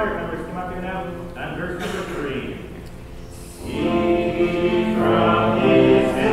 choir members come up here now and verse number three. See from his